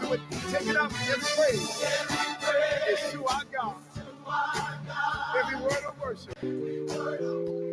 Do it. Take it up. and praise is to our God. Every word of worship.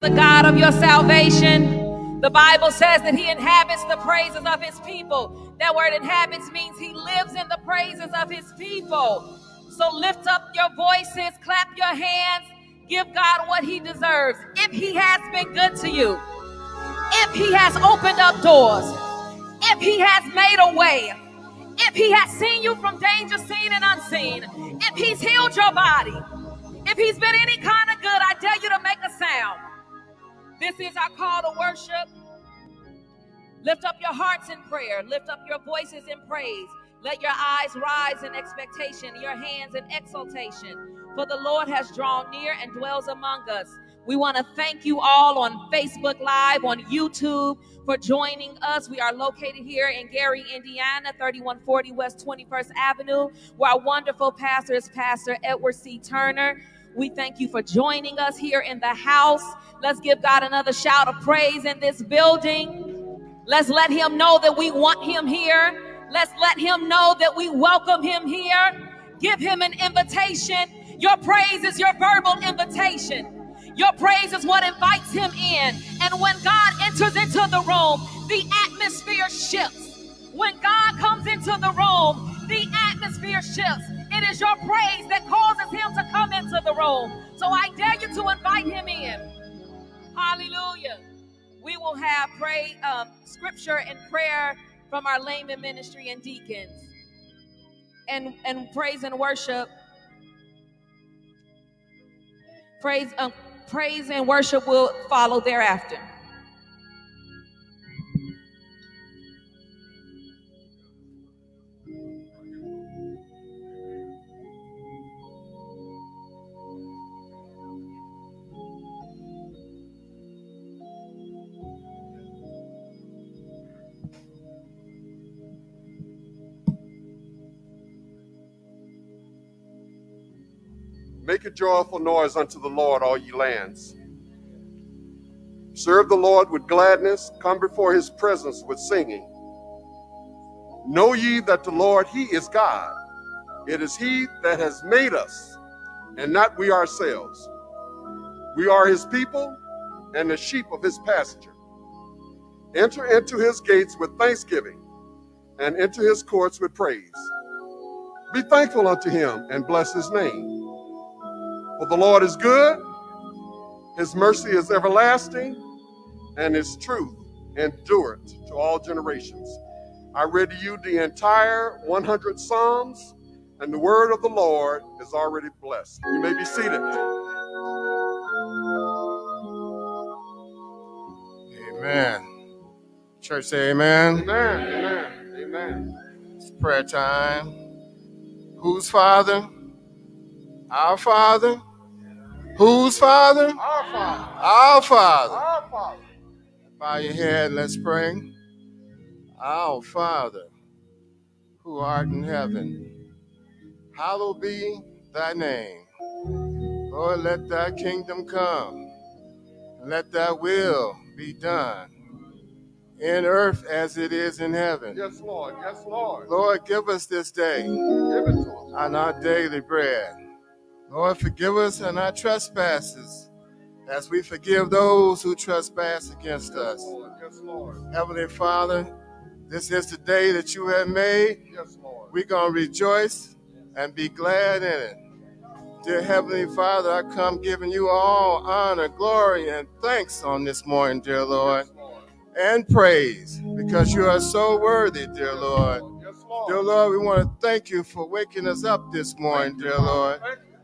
The God of your salvation. The Bible says that he inhabits the praises of his people. That word inhabits means he lives in the praises of his people. So lift up your voices, clap your hands, give God what he deserves. If he has been good to you, if he has opened up doors, if he has made a way, if he has seen you from danger seen and unseen, if he's healed your body, if he's been any kind of good, I dare you to make a sound. This is our call to worship. Lift up your hearts in prayer. Lift up your voices in praise. Let your eyes rise in expectation, your hands in exultation. For the Lord has drawn near and dwells among us. We want to thank you all on Facebook Live, on YouTube, for joining us. We are located here in Gary, Indiana, 3140 West 21st Avenue, where our wonderful pastor is Pastor Edward C. Turner. We thank you for joining us here in the house. Let's give God another shout of praise in this building. Let's let him know that we want him here. Let's let him know that we welcome him here. Give him an invitation. Your praise is your verbal invitation. Your praise is what invites him in. And when God enters into the room, the atmosphere shifts. When God comes into the room, the atmosphere shifts. It is your praise that causes him to come into the room. So I dare you to invite him in. Hallelujah. We will have pray um, scripture and prayer from our layman ministry and deacons. And and praise and worship. Praise um, praise and worship will follow thereafter. Make a joyful noise unto the Lord, all ye lands. Serve the Lord with gladness. Come before his presence with singing. Know ye that the Lord, he is God. It is he that has made us, and not we ourselves. We are his people and the sheep of his pasture. Enter into his gates with thanksgiving and into his courts with praise. Be thankful unto him and bless his name. For the Lord is good, his mercy is everlasting, and his truth endureth to all generations. I read to you the entire 100 Psalms, and the word of the Lord is already blessed. You may be seated. Amen. Church say amen. Amen. Amen. Amen. It's prayer time. Whose Father? Our Father Whose Father? Our Father. Our Father. Our Father. Bow your head, let's pray. Our Father, who art in heaven, hallowed be thy name. Lord, let thy kingdom come, let thy will be done in earth as it is in heaven. Yes, Lord. Yes, Lord. Lord, give us this day Give it to us. on our daily bread. Lord, forgive us and our trespasses as we forgive those who trespass against us. Lord. Yes, Lord. Heavenly Father, this is the day that you have made. Yes, Lord. We're going to rejoice and be glad in it. Dear Heavenly Father, I come giving you all honor, glory, and thanks on this morning, dear Lord, Yes, Lord. and praise because you are so worthy, dear Lord. Yes, Lord. Dear Lord, we want to thank you for waking us up this morning, dear Lord.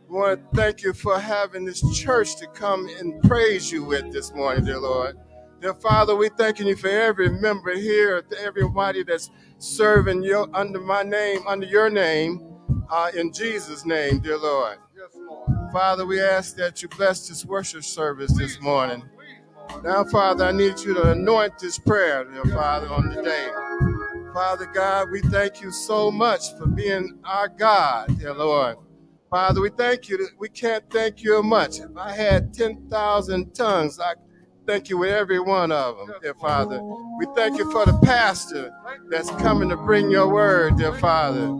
Want to thank you for having this church to come and praise you with this morning, dear Lord. Dear Father, we thanking you for every member here, to everybody that's serving you under my name, under your name, uh, in Jesus' name, dear Lord. Yes, Lord. Father, we ask that you bless this worship service this morning. Please, Lord. Now, Father, I need you to anoint this prayer, dear Father, on the day. Father God, we thank you so much for being our God, dear Lord. Father, we thank you. We can't thank you much. If I had 10,000 tongues, I thank you with every one of them, dear Father. We thank you for the pastor that's coming to bring your word, dear Father.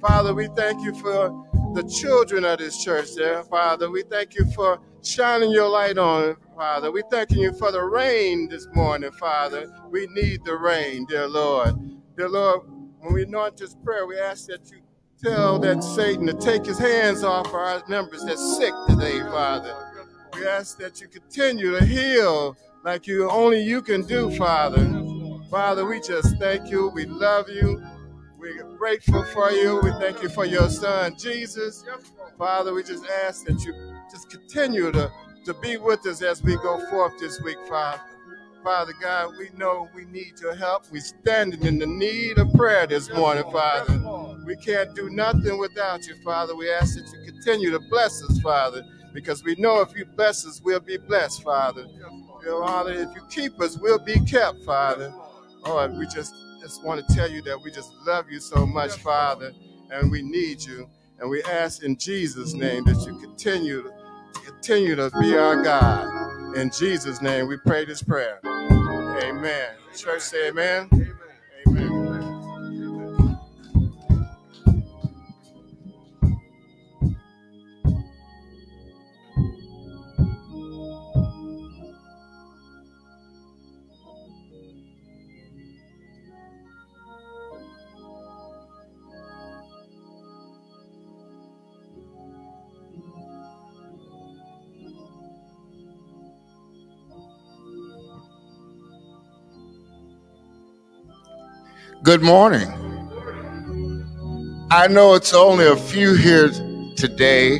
Father, we thank you for the children of this church, dear Father. We thank you for shining your light on, Father. We thanking you for the rain this morning, Father. We need the rain, dear Lord. Dear Lord, when we anoint this prayer, we ask that you tell that Satan to take his hands off our members that's sick today, Father. We ask that you continue to heal like you only you can do, Father. Father, we just thank you. We love you. We're grateful for you. We thank you for your son, Jesus. Father, we just ask that you just continue to, to be with us as we go forth this week, Father. Father God, we know we need your help. We're standing in the need of prayer this morning, Father. We can't do nothing without you, Father. We ask that you continue to bless us, Father, because we know if you bless us, we'll be blessed, Father. Father, if you keep us, we'll be kept, Father. Lord, we just, just want to tell you that we just love you so much, Father, and we need you. And we ask in Jesus' name that you continue to continue to be our God. In Jesus' name, we pray this prayer. Amen. Church say. Amen. Good morning. I know it's only a few here today,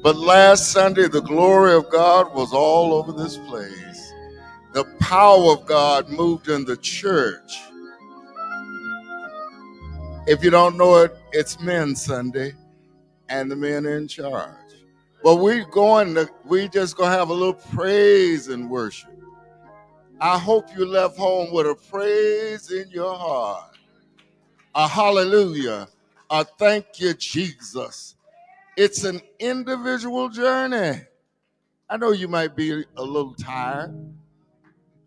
but last Sunday the glory of God was all over this place. The power of God moved in the church. If you don't know it, it's Men's Sunday, and the men in charge. But we're going to, we just gonna have a little praise and worship. I hope you left home with a praise in your heart a hallelujah, a thank you, Jesus. It's an individual journey. I know you might be a little tired.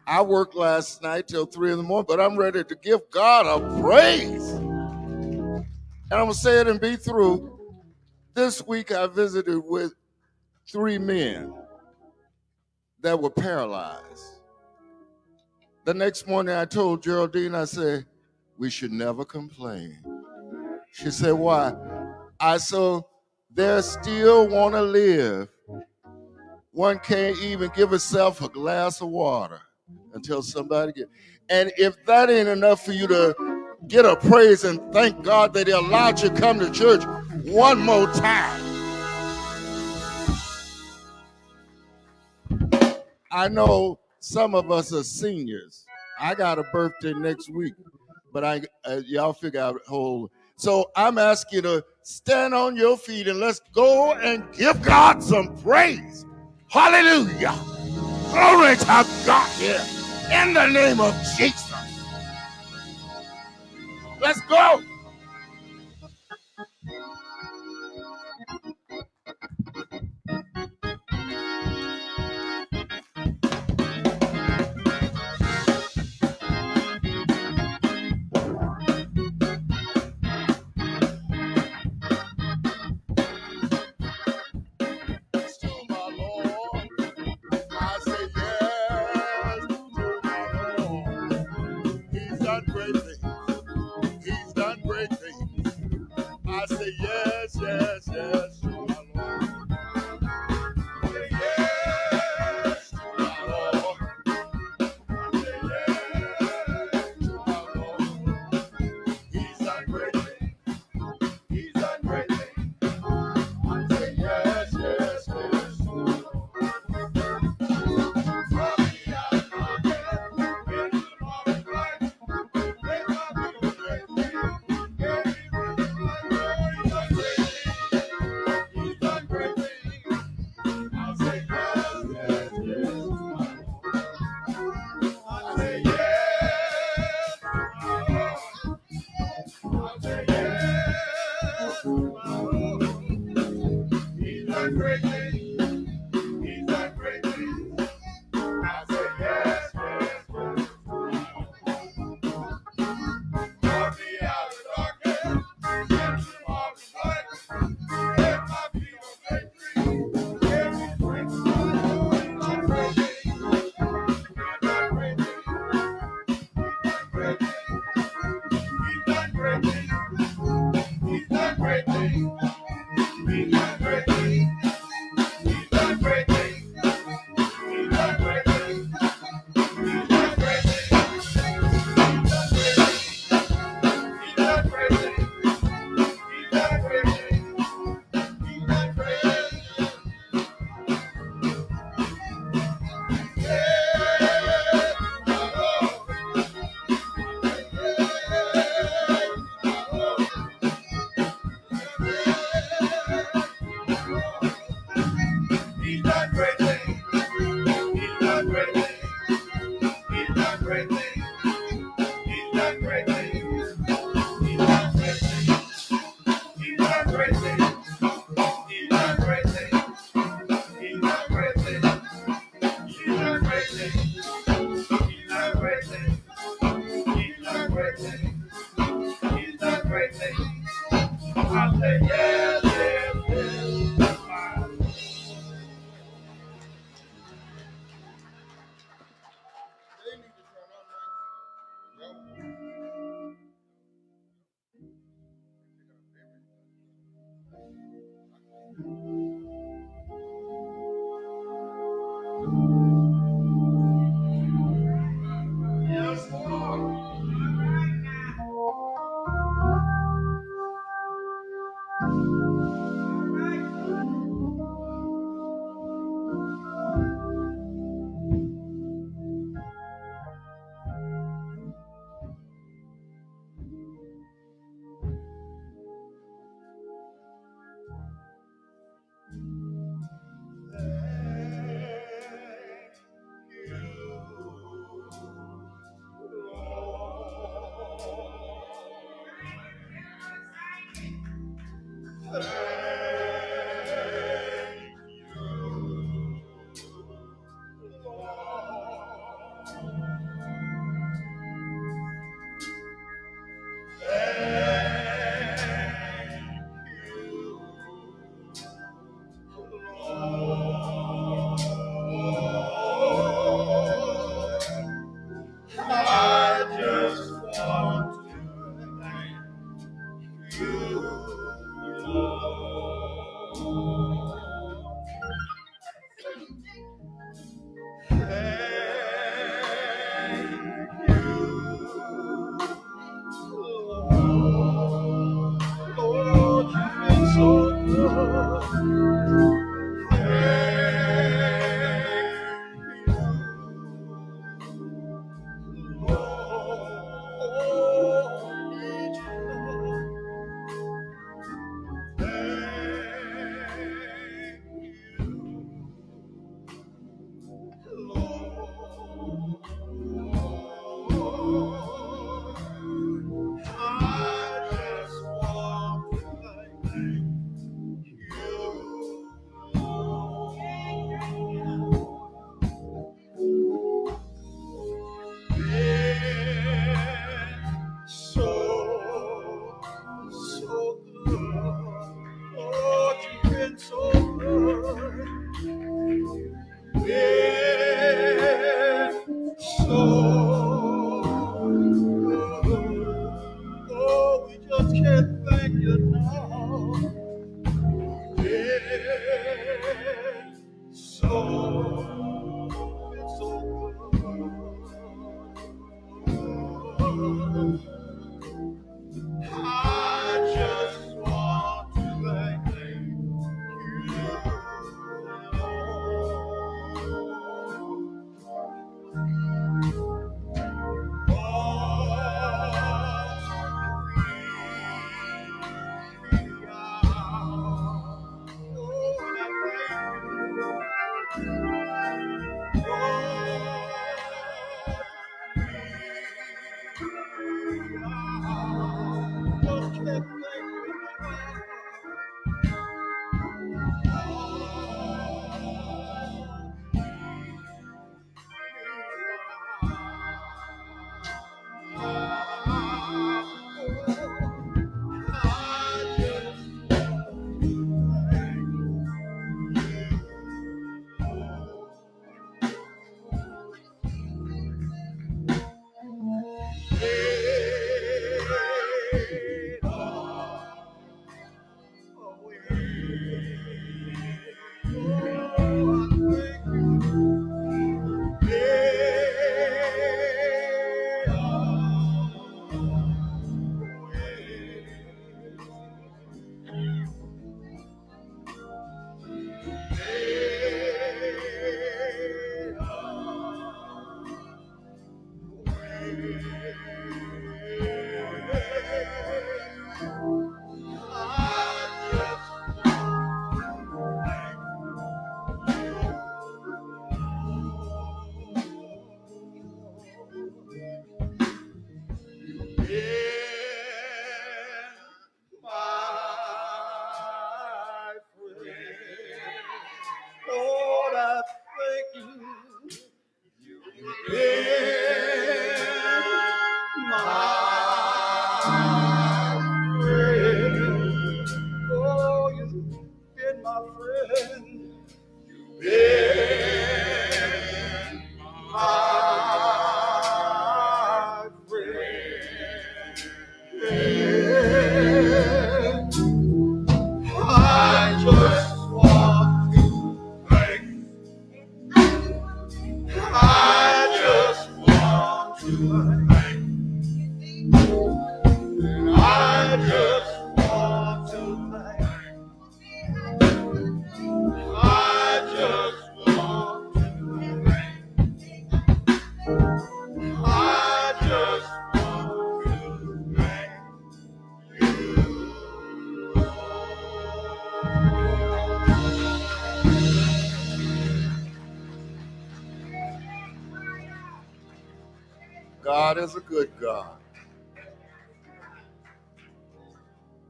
I worked last night till three in the morning, but I'm ready to give God a praise. And I'm gonna say it and be through. This week I visited with three men that were paralyzed. The next morning I told Geraldine, I said, we should never complain. She said, Why? I so they still want to live. One can't even give herself a glass of water until somebody get. And if that ain't enough for you to get a praise and thank God that He allowed you to come to church one more time. I know some of us are seniors. I got a birthday next week but I uh, y'all figure out whole. So I'm asking you to stand on your feet and let's go and give God some praise. Hallelujah. Glory to God here in the name of Jesus. Let's go.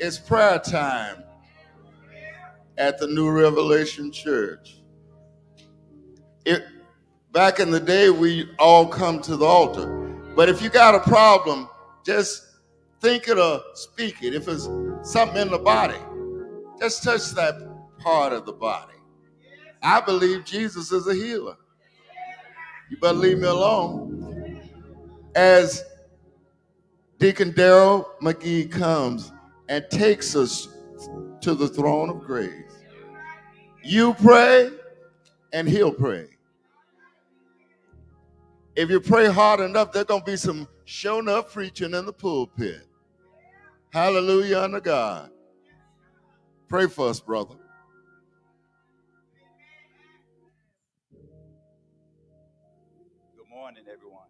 It's prayer time at the New Revelation Church. It, back in the day, we all come to the altar. But if you got a problem, just think it or speak it. If it's something in the body, just touch that part of the body. I believe Jesus is a healer. You better leave me alone. As Deacon Daryl McGee comes and takes us to the throne of grace, you pray and he'll pray. If you pray hard enough, there's going to be some shown up preaching in the pulpit. Hallelujah unto God. Pray for us, brother. Good morning, everyone.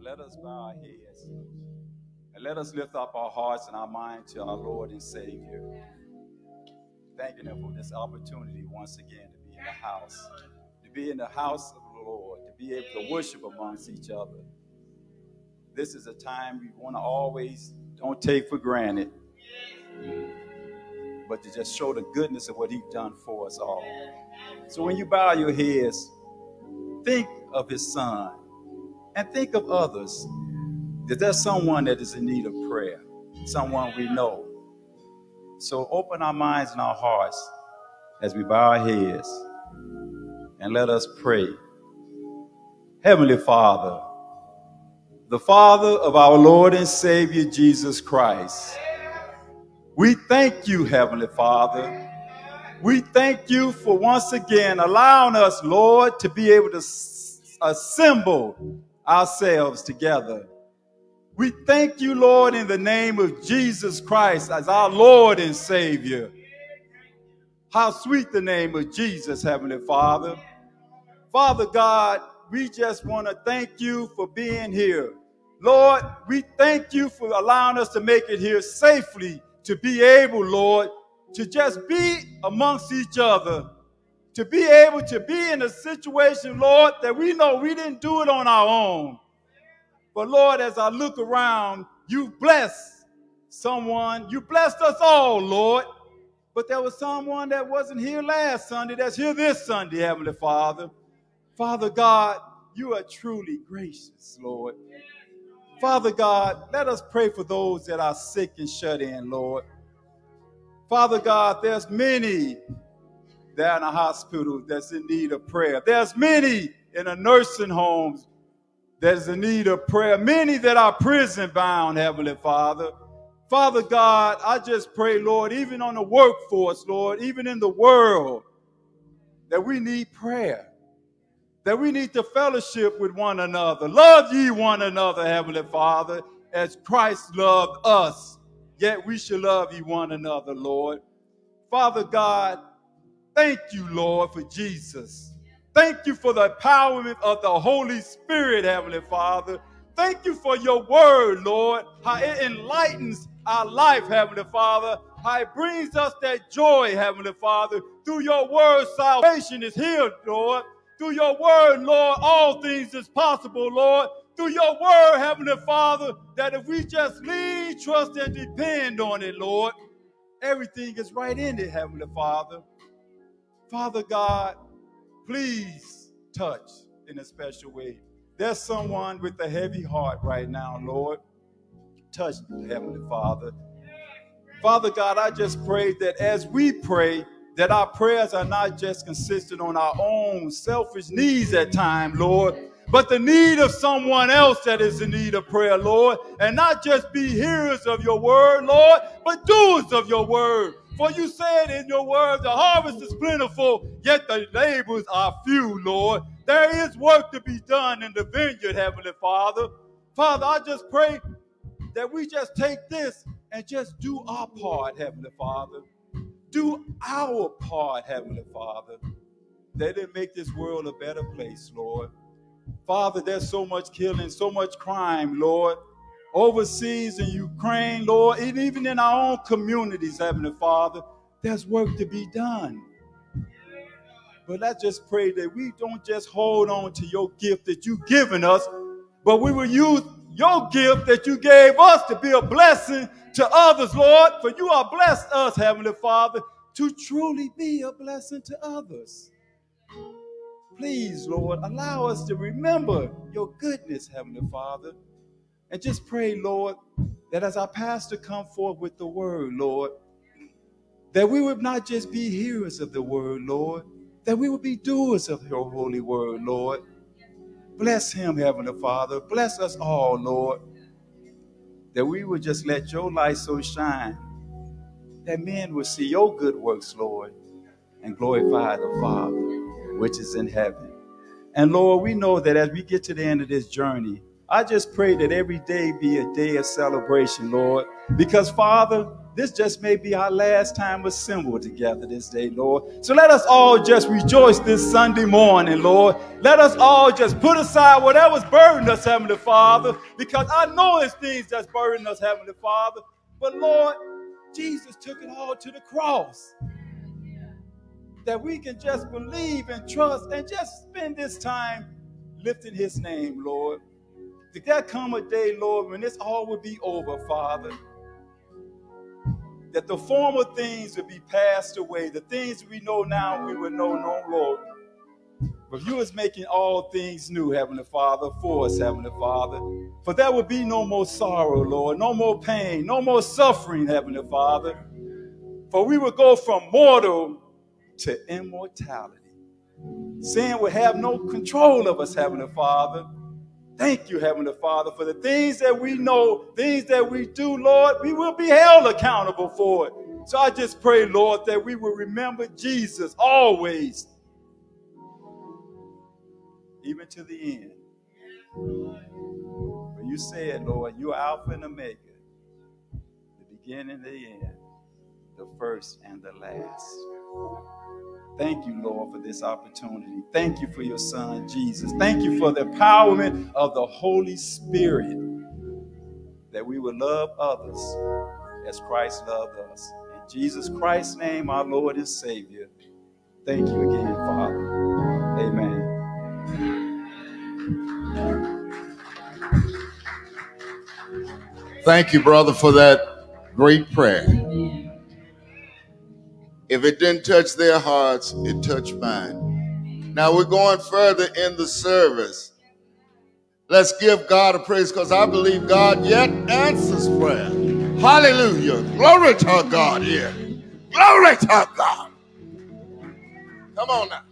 Let us bow our heads and let us lift up our hearts and our mind to our Lord and Savior. Thanking Him for this opportunity once again to be in the house, to be in the house of the Lord, to be able to worship amongst each other. This is a time we want to always don't take for granted, but to just show the goodness of what He's done for us all. So when you bow your heads, think of his son and think of others. That there's someone that is in need of prayer, someone we know. So open our minds and our hearts as we bow our heads and let us pray. Heavenly Father, the Father of our Lord and Savior Jesus Christ, we thank you, Heavenly Father. We thank you for once again allowing us, Lord, to be able to assemble ourselves together. We thank you, Lord, in the name of Jesus Christ as our Lord and Savior. How sweet the name of Jesus, Heavenly Father. Father God, we just want to thank you for being here. Lord, we thank you for allowing us to make it here safely to be able, Lord, to just be amongst each other, to be able to be in a situation, Lord, that we know we didn't do it on our own. But Lord, as I look around, you blessed someone, you blessed us all, Lord. But there was someone that wasn't here last Sunday that's here this Sunday, Heavenly Father. Father God, you are truly gracious, Lord. Father God, let us pray for those that are sick and shut in, Lord. Father God, there's many that are in a hospital that's in need of prayer. There's many in a nursing homes that's in need of prayer. Many that are prison bound, Heavenly Father. Father God, I just pray, Lord, even on the workforce, Lord, even in the world, that we need prayer. That we need to fellowship with one another. Love ye one another, Heavenly Father, as Christ loved us. Yet we should love ye one another, Lord. Father God, thank you, Lord, for Jesus. Thank you for the empowerment of the Holy Spirit, Heavenly Father. Thank you for your word, Lord, how it enlightens our life, Heavenly Father, how it brings us that joy, Heavenly Father. Through your word, salvation is here, Lord. Through your word, Lord, all things is possible, Lord. Through your word, Heavenly Father, that if we just lean, trust, and depend on it, Lord, everything is right in it, Heavenly Father. Father God, please touch in a special way. There's someone with a heavy heart right now, Lord. Touch, Heavenly Father. Father God, I just pray that as we pray, that our prayers are not just consistent on our own selfish needs at times, Lord, but the need of someone else that is in need of prayer, Lord, and not just be hearers of your word, Lord, but doers of your word. For you said in your word, the harvest is plentiful, yet the labors are few, Lord. There is work to be done in the vineyard, Heavenly Father. Father, I just pray that we just take this and just do our part, Heavenly Father. Do our part, Heavenly Father, that it make this world a better place, Lord. Father, there's so much killing, so much crime, Lord. Overseas in Ukraine, Lord, and even in our own communities, Heavenly Father, there's work to be done. But let's just pray that we don't just hold on to your gift that you've given us, but we will use your gift that you gave us to be a blessing to others, Lord. For you are blessed us, Heavenly Father, to truly be a blessing to others. Please, Lord, allow us to remember your goodness, Heavenly Father. And just pray, Lord, that as our pastor come forth with the word, Lord, that we would not just be hearers of the word, Lord, that we would be doers of your holy word, Lord. Bless him, Heavenly Father. Bless us all, Lord, that we would just let your light so shine that men will see your good works, Lord, and glorify the Father which is in heaven. And Lord, we know that as we get to the end of this journey, I just pray that every day be a day of celebration, Lord, because Father, this just may be our last time assembled together this day, Lord. So let us all just rejoice this Sunday morning, Lord. Let us all just put aside whatever's burdened us, Heavenly Father, because I know it's things that's burdening us, Heavenly Father. But Lord, Jesus took it all to the cross. That we can just believe and trust and just spend this time lifting his name, Lord. Did there come a day, Lord, when this all would be over, Father? That the former things would be passed away. The things we know now, we would know no more. But you is making all things new, Heavenly Father, for us, Heavenly Father. For there will be no more sorrow, Lord, no more pain, no more suffering, Heavenly Father. For we will go from mortal to immortality. Sin will have no control of us, Heavenly Father. Thank you, Heavenly Father, for the things that we know, things that we do, Lord, we will be held accountable for it. So I just pray, Lord, that we will remember Jesus always, even to the end. For you said, Lord, you are Alpha and Omega, the beginning and the end, the first and the last. Thank you, Lord, for this opportunity. Thank you for your son, Jesus. Thank you for the empowerment of the Holy Spirit that we would love others as Christ loved us. In Jesus Christ's name, our Lord and Savior. Thank you again, Father. Amen. Thank you, brother, for that great prayer. If it didn't touch their hearts, it touched mine. Now we're going further in the service. Let's give God a praise because I believe God yet answers prayer. Hallelujah. Glory to God here. Glory to God. Come on now.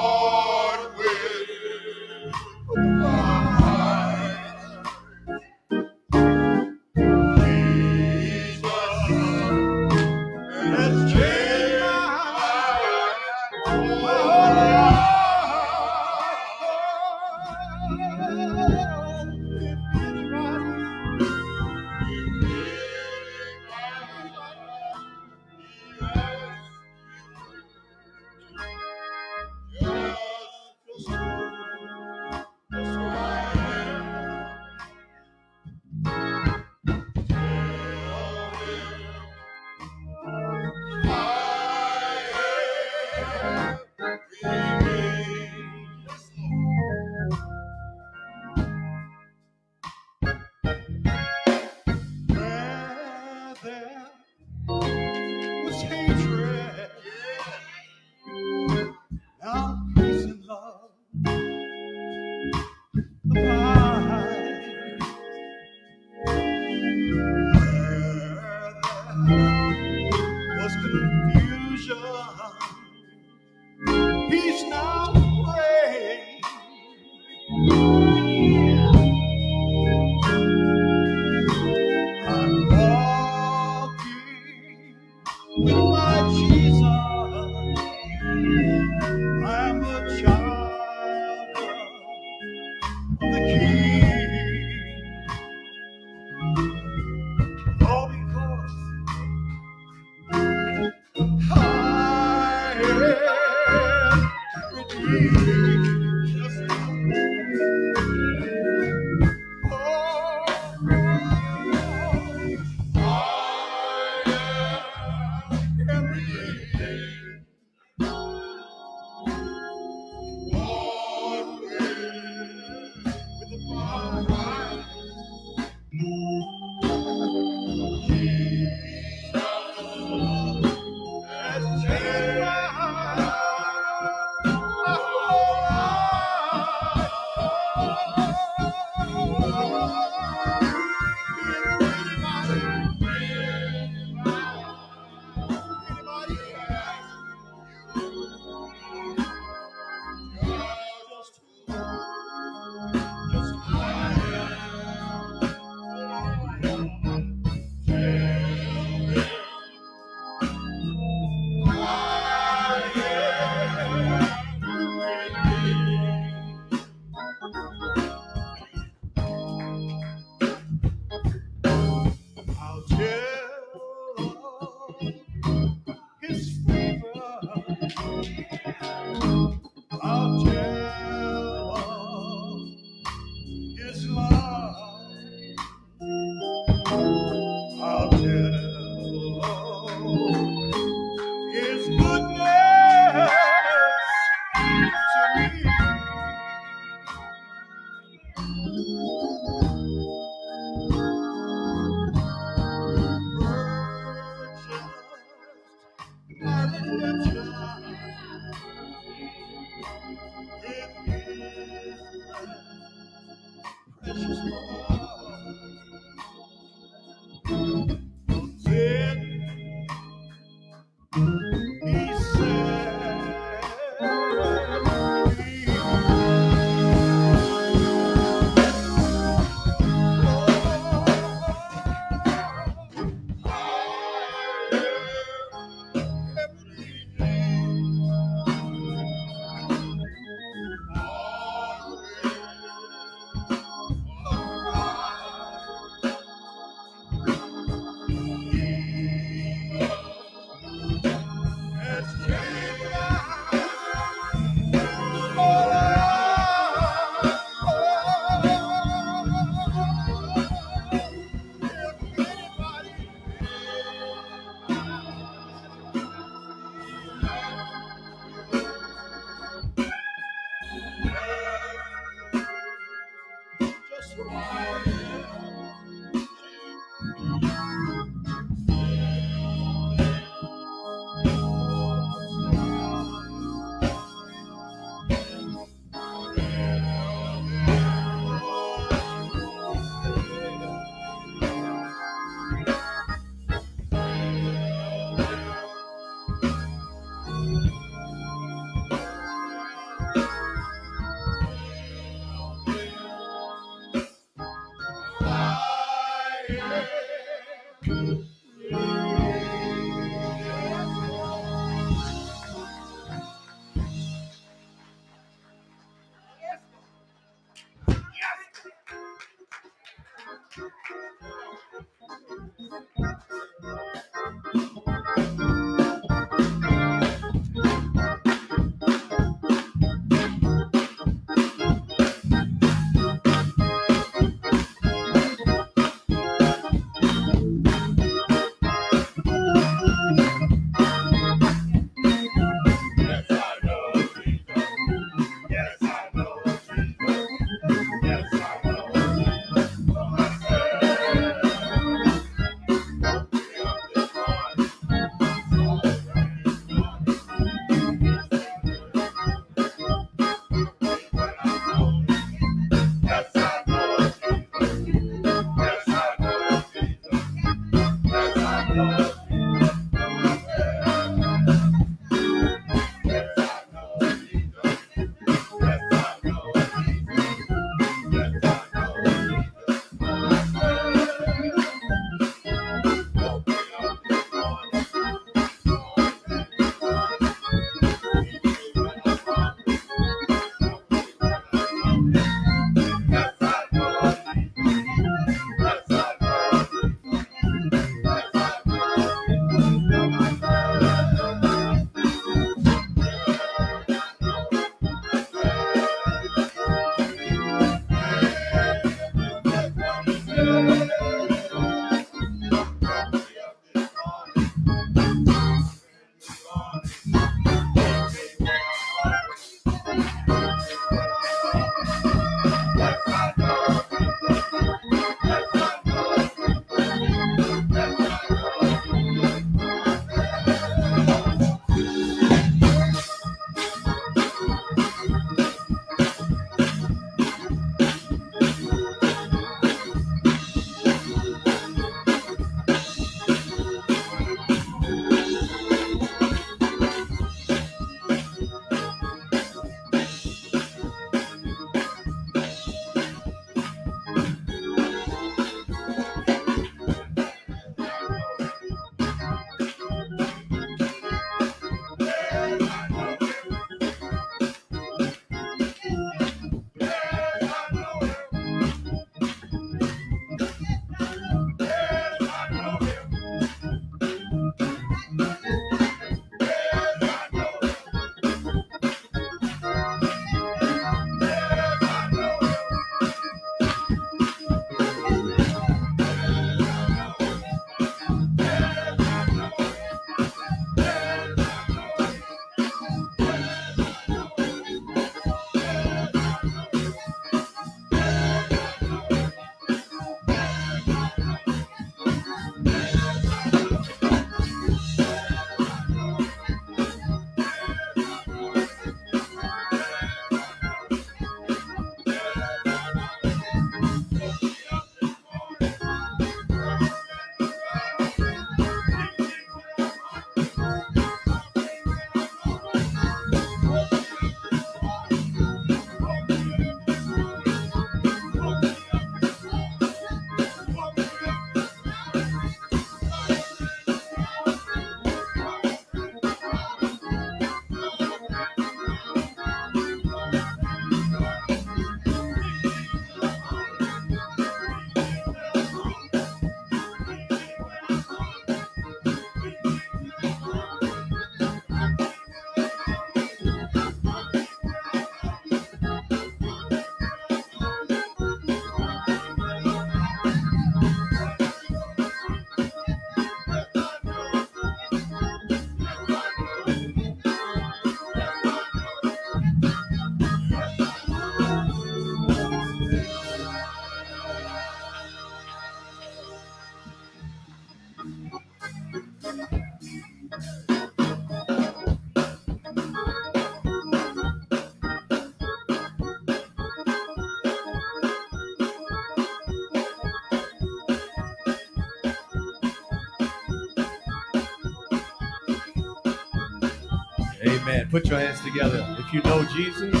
Amen. Put your hands together. If you know Jesus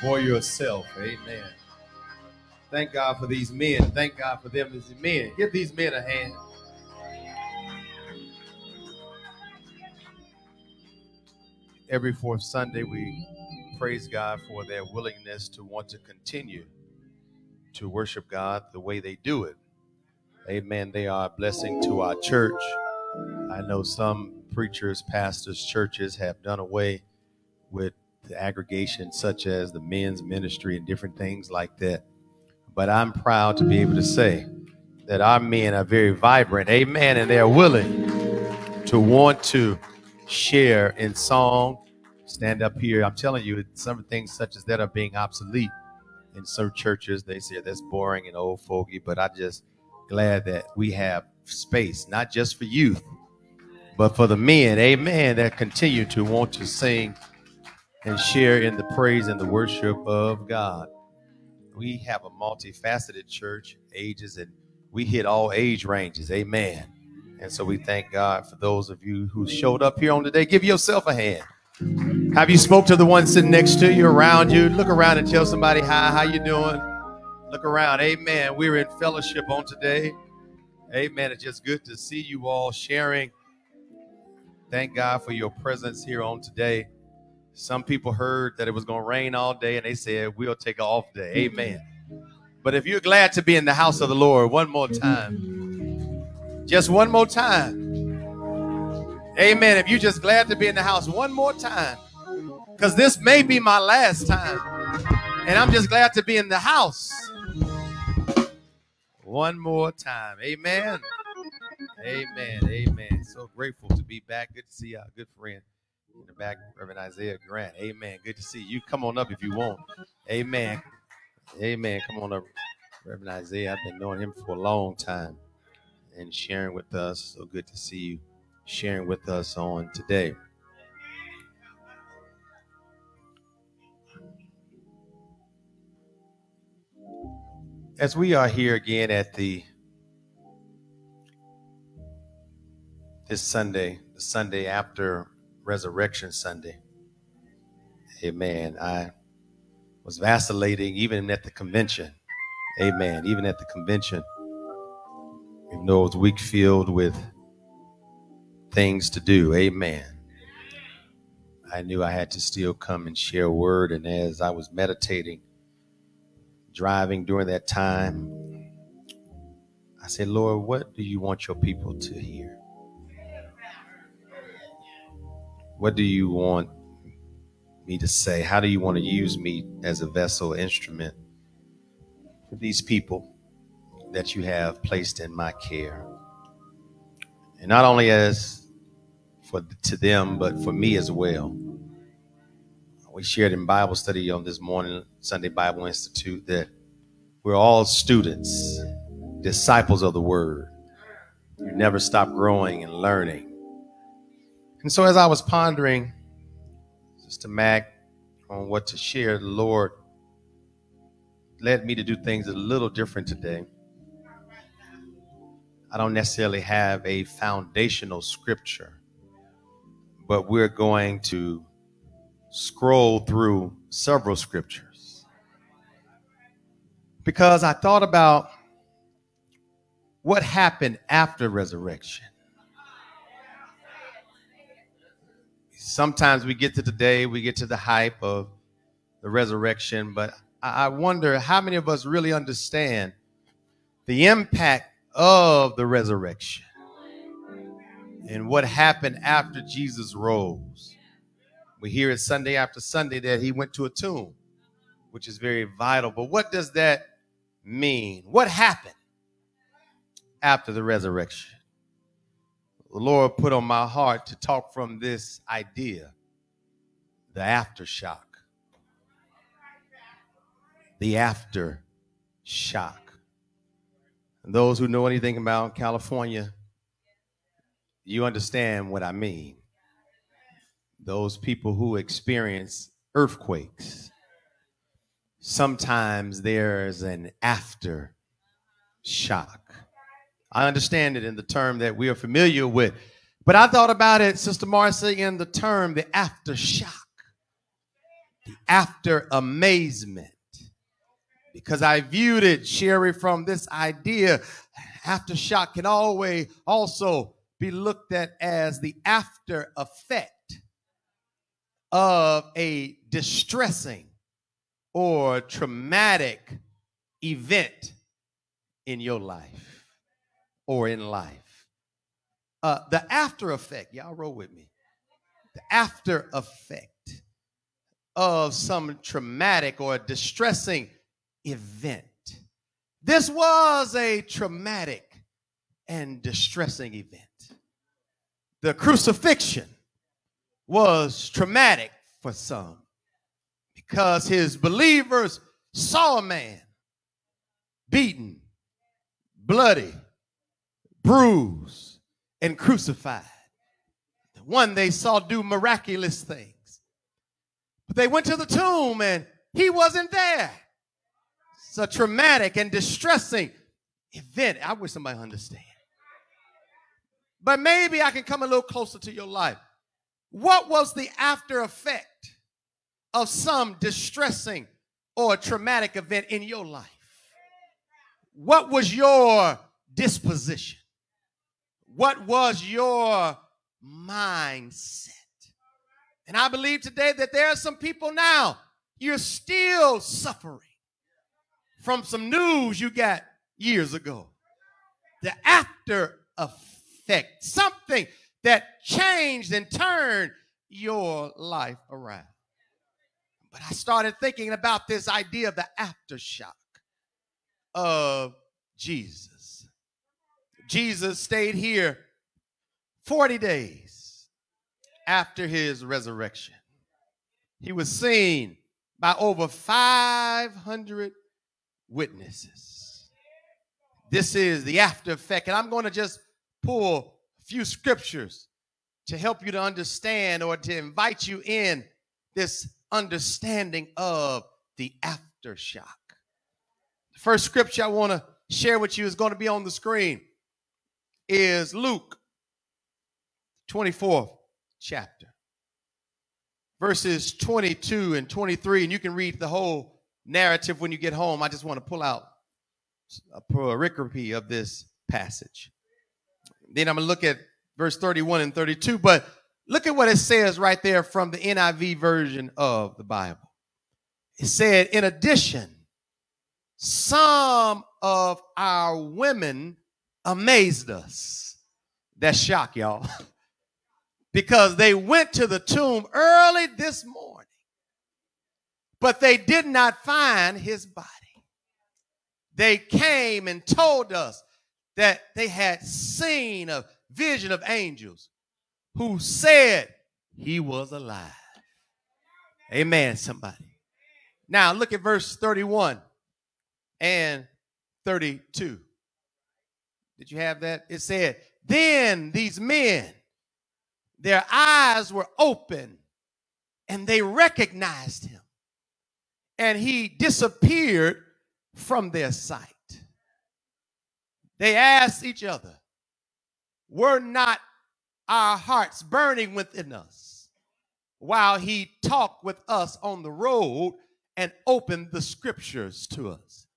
for yourself. Amen. Thank God for these men. Thank God for them as men. Give these men a hand. Every fourth Sunday, we praise God for their willingness to want to continue to worship God the way they do it. Amen. They are a blessing to our church. I know some preachers, pastors, churches have done away with the aggregation such as the men's ministry and different things like that. But I'm proud to be able to say that our men are very vibrant, amen, and they're willing to want to share in song, stand up here. I'm telling you, some things such as that are being obsolete in some churches. They say that's boring and old fogey, but I just glad that we have space, not just for youth, but for the men, amen, that continue to want to sing and share in the praise and the worship of God. We have a multifaceted church, ages, and we hit all age ranges, amen. And so we thank God for those of you who showed up here on today. Give yourself a hand. Have you spoke to the one sitting next to you, around you? Look around and tell somebody hi, how you doing? Look around. Amen. We're in fellowship on today. Amen. It's just good to see you all sharing. Thank God for your presence here on today. Some people heard that it was going to rain all day and they said, We'll take an off day. Amen. But if you're glad to be in the house of the Lord, one more time, just one more time. Amen. If you're just glad to be in the house, one more time, because this may be my last time. And I'm just glad to be in the house. One more time. Amen. Amen. Amen. So grateful to be back. Good to see our good friend in the back, Reverend Isaiah Grant. Amen. Good to see you. Come on up if you want. Amen. Amen. Come on up, Reverend Isaiah. I've been knowing him for a long time and sharing with us. So good to see you sharing with us on today. As we are here again at the this Sunday, the Sunday after Resurrection Sunday, Amen. I was vacillating even at the convention. Amen. Even at the convention, even though it was week filled with things to do. Amen. I knew I had to still come and share a word. And as I was meditating, driving during that time, I said, Lord, what do you want your people to hear? What do you want me to say? How do you want to use me as a vessel instrument for these people that you have placed in my care? And not only as for to them, but for me as well. We shared in Bible study on this morning, Sunday Bible Institute, that we're all students, disciples of the word. You never stop growing and learning. And so as I was pondering Sister Mac on what to share, the Lord led me to do things a little different today. I don't necessarily have a foundational scripture, but we're going to scroll through several scriptures. Because I thought about what happened after resurrection. Sometimes we get to the day, we get to the hype of the resurrection, but I wonder how many of us really understand the impact of the resurrection and what happened after Jesus rose. We hear it Sunday after Sunday that he went to a tomb, which is very vital. But what does that mean? What happened after the resurrection? The Lord put on my heart to talk from this idea the aftershock. The aftershock. And those who know anything about California, you understand what I mean. Those people who experience earthquakes, sometimes there's an after shock. I understand it in the term that we are familiar with. But I thought about it, Sister Marcy, in the term the aftershock, the after amazement. Because I viewed it, Sherry, from this idea. Aftershock can always also be looked at as the after effect of a distressing or traumatic event in your life or in life. Uh, the after effect, y'all roll with me. The after effect of some traumatic or distressing event. This was a traumatic and distressing event. The crucifixion was traumatic for some because his believers saw a man beaten, bloody, bruised, and crucified. The one they saw do miraculous things. But they went to the tomb and he wasn't there. It's a traumatic and distressing event. I wish somebody understand. but maybe I can come a little closer to your life. What was the after effect of some distressing or traumatic event in your life? What was your disposition? What was your mindset? And I believe today that there are some people now, you're still suffering from some news you got years ago. The after effect, something that changed and turned your life around. But I started thinking about this idea of the aftershock of Jesus. Jesus stayed here 40 days after his resurrection. He was seen by over 500 witnesses. This is the after effect. And I'm going to just pull a few scriptures to help you to understand or to invite you in this understanding of the aftershock. The first scripture I want to share with you is going to be on the screen is Luke 24th chapter verses 22 and 23 and you can read the whole narrative when you get home. I just want to pull out a pericope of this passage. Then I'm going to look at verse 31 and 32, but look at what it says right there from the NIV version of the Bible. It said, in addition, some of our women amazed us. That's shock, y'all. because they went to the tomb early this morning, but they did not find his body. They came and told us that they had seen a vision of angels who said he was alive. Amen, somebody. Now look at verse 31 and 32. Did you have that? It said, Then these men, their eyes were open and they recognized him. And he disappeared from their sight. They asked each other, Were not our hearts burning within us while he talked with us on the road and opened the scriptures to us?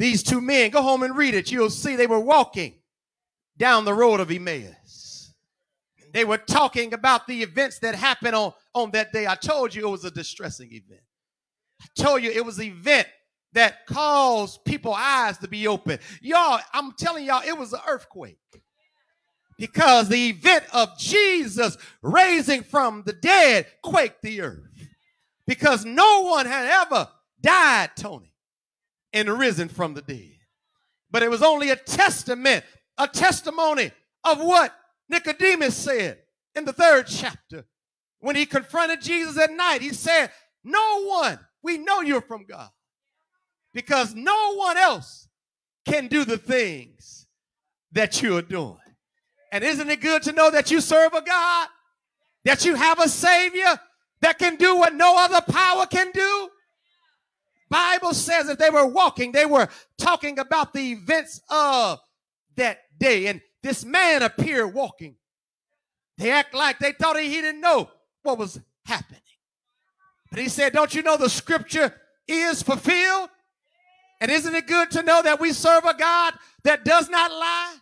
These two men, go home and read it. You'll see they were walking down the road of Emmaus. They were talking about the events that happened on, on that day. I told you it was a distressing event. I told you it was an event that caused people's eyes to be open. Y'all, I'm telling y'all, it was an earthquake. Because the event of Jesus raising from the dead quaked the earth. Because no one had ever died, Tony, and risen from the dead. But it was only a testament, a testimony of what Nicodemus said in the third chapter. When he confronted Jesus at night, he said, No one, we know you're from God because no one else can do the things that you're doing. And isn't it good to know that you serve a God, that you have a Savior that can do what no other power can do? Bible says that they were walking, they were talking about the events of that day, and this man appeared walking. They act like they thought he didn't know what was happening. But he said, Don't you know the scripture is fulfilled? And isn't it good to know that we serve a God that does not lie?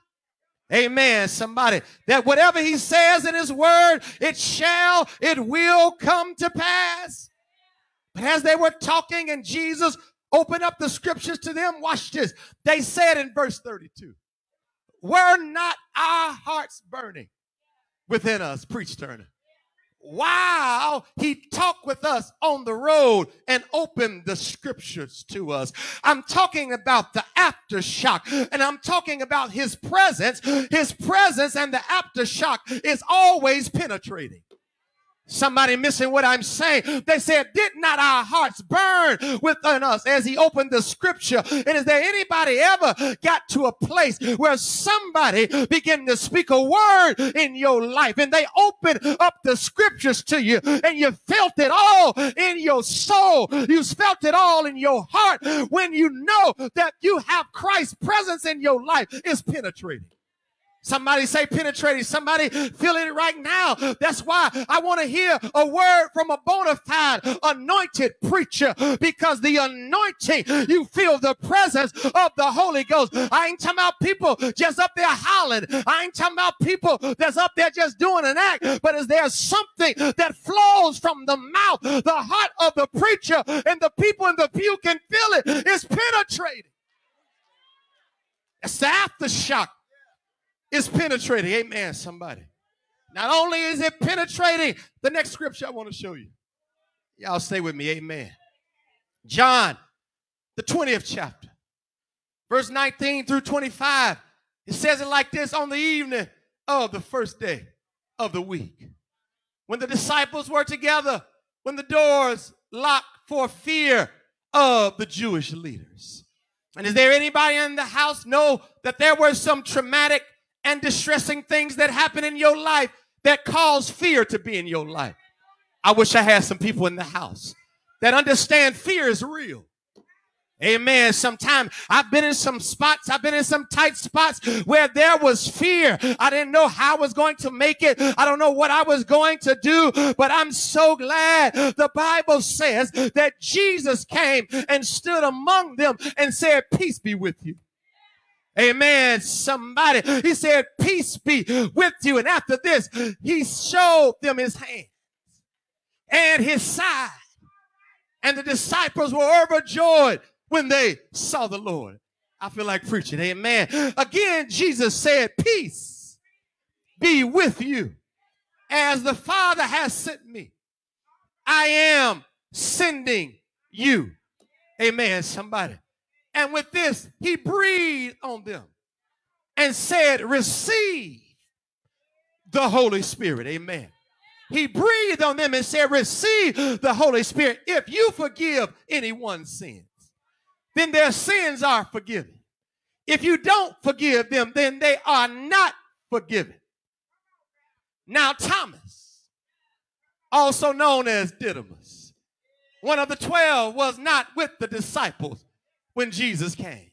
Amen. Somebody that whatever he says in his word, it shall, it will come to pass. But as they were talking and Jesus opened up the scriptures to them, watch this. They said in verse 32, Were not our hearts burning within us? Preach Turner while he talked with us on the road and opened the scriptures to us. I'm talking about the aftershock and I'm talking about his presence. His presence and the aftershock is always penetrating. Somebody missing what I'm saying. They said, Did not our hearts burn within us as he opened the scripture? And is there anybody ever got to a place where somebody began to speak a word in your life and they opened up the scriptures to you and you felt it all in your soul? You felt it all in your heart when you know that you have Christ's presence in your life is penetrating. Somebody say penetrating. Somebody feeling it right now. That's why I want to hear a word from a bona fide anointed preacher because the anointing, you feel the presence of the Holy Ghost. I ain't talking about people just up there hollering. I ain't talking about people that's up there just doing an act, but is there something that flows from the mouth, the heart of the preacher, and the people in the pew can feel it? It's penetrating. It's the aftershock is penetrating. Amen, somebody. Not only is it penetrating, the next scripture I want to show you. Y'all stay with me. Amen. John, the 20th chapter, verse 19 through 25. It says it like this on the evening of the first day of the week. When the disciples were together, when the doors locked for fear of the Jewish leaders. And is there anybody in the house know that there were some traumatic and distressing things that happen in your life that cause fear to be in your life. I wish I had some people in the house that understand fear is real. Amen. Sometimes I've been in some spots, I've been in some tight spots where there was fear. I didn't know how I was going to make it. I don't know what I was going to do, but I'm so glad the Bible says that Jesus came and stood among them and said, Peace be with you. Amen. Somebody, he said, Peace be with you. And after this, he showed them his hands and his side. And the disciples were overjoyed when they saw the Lord. I feel like preaching. Amen. Again, Jesus said, Peace be with you. As the Father has sent me, I am sending you. Amen. Somebody. And with this, he breathed on them and said, Receive the Holy Spirit. Amen. He breathed on them and said, Receive the Holy Spirit. If you forgive anyone's sins, then their sins are forgiven. If you don't forgive them, then they are not forgiven. Now, Thomas, also known as Didymus, one of the twelve, was not with the disciples when Jesus came.